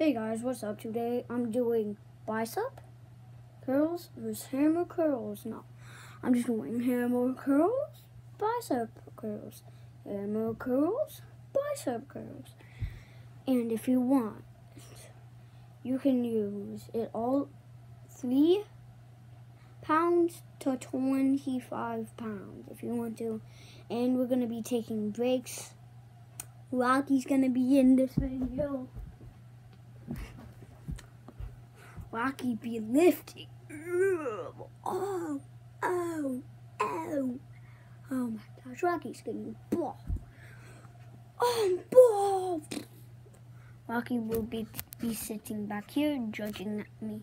Hey guys, what's up? Today I'm doing bicep curls versus hammer curls. No, I'm just doing hammer curls, bicep curls, hammer curls, bicep curls. And if you want, you can use it all three pounds to 25 pounds if you want to. And we're going to be taking breaks. Rocky's going to be in this video. Rocky be lifting. Oh, oh, oh. Oh my gosh, Rocky's getting ball. Oh, ball. Rocky will be, be sitting back here judging at me.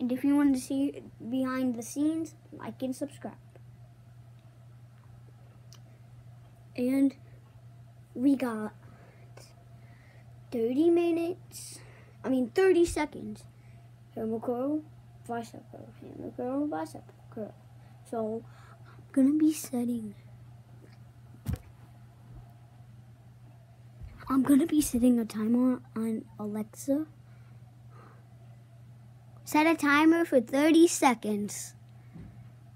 And if you want to see behind the scenes, like and subscribe. And we got 30 minutes, I mean 30 seconds. Hammer curl, bicep curl, hammer curl, bicep curl. So I'm gonna be setting, I'm gonna be setting a timer on Alexa. Set a timer for 30 seconds.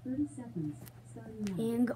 30 seconds. And go.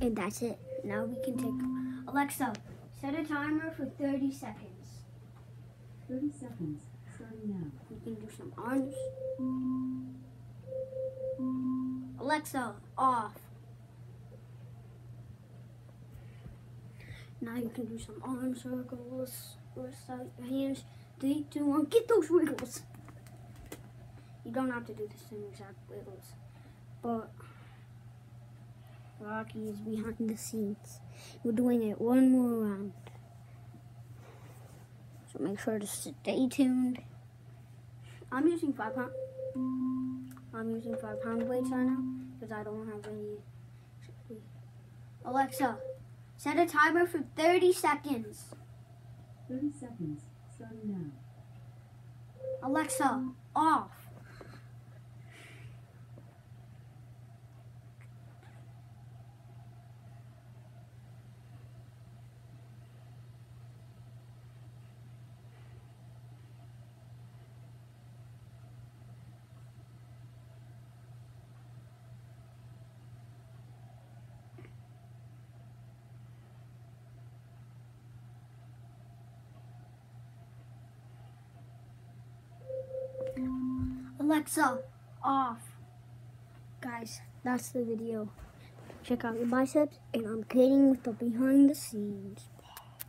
And that's it. Now we can take Alexa, set a timer for 30 seconds. 30 seconds, starting now. We can do some arms. Alexa, off. Now you can do some arm circles, recite your hands. Three, two, one, get those wiggles. You don't have to do the same exact wiggles, but Is behind the scenes. We're doing it one more round. So make sure to stay tuned. I'm using five pound. I'm using five pound weights right now because I don't have any. Alexa, set a timer for 30 seconds. 30 seconds, starting now. Alexa, off. Alexa, uh, off. Guys, that's the video. Check out your biceps, and I'm kidding with the behind the scenes.